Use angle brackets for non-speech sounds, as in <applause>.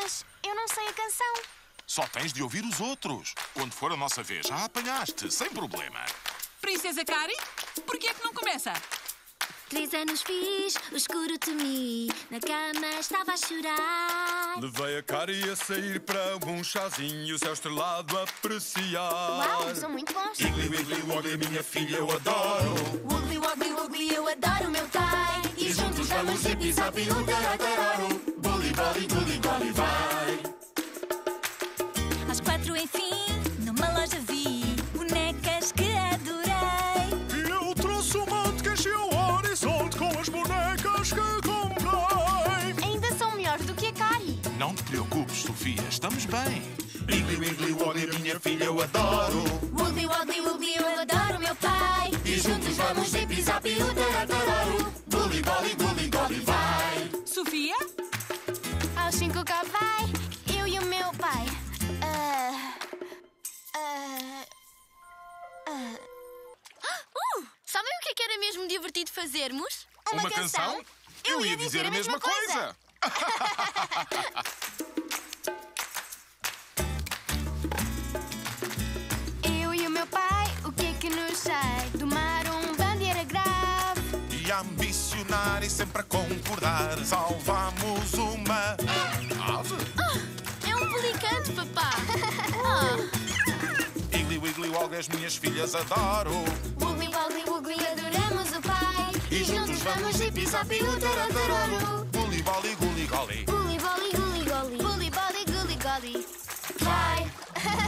Mas eu não sei a canção. Só tens de ouvir os outros. Quando for a nossa vez, já a apanhaste, sem problema. Princesa Cari, por que é que não começa? Três anos fiz, o escuro temi. Na cama estava a chorar. Levei a Cari a sair para um chazinho, céu estrelado a apreciar. Uau, são muito bons. Igli, Wiggly, Woggly, minha filha, eu adoro. Woogly, woogly, woogly, eu adoro o meu pai. E juntos vamos zip, zap, um taratararu. Bolly, bully, bolly, vai. Às quatro, enfim, numa loja vi bonecas que adorei. E eu trouxe um monte que encheu o horizonte com as bonecas que comprei. Ainda são melhores do que a Cari. Não te preocupes, Sofia, estamos bem. Igli, Wiggly, Woggly, minha filha, eu adoro. Cá vai, eu e o meu pai. Ah, ah, ah. Uh, sabem o que é que era mesmo divertido fazermos? Uma canção? Eu ia dizer a mesma coisa. <laughs> Eu e o meu pai, o que é que nos sai? Domar um bandeira grave. E combinar e sempre a concordar. Salvamos uma ave. Oh, é um pelicante, papá. oh. <laughs> Igli Wiggly Wog, as minhas filhas adoro. Wiggly Woggly Woggly, adoramos o pai. E, juntos vamos de pisar piu tararararo. Gully Bolly Gully Golly. Gully Bolly Gully Golly. Gully Bolly Gully Golly. Vai. <laughs>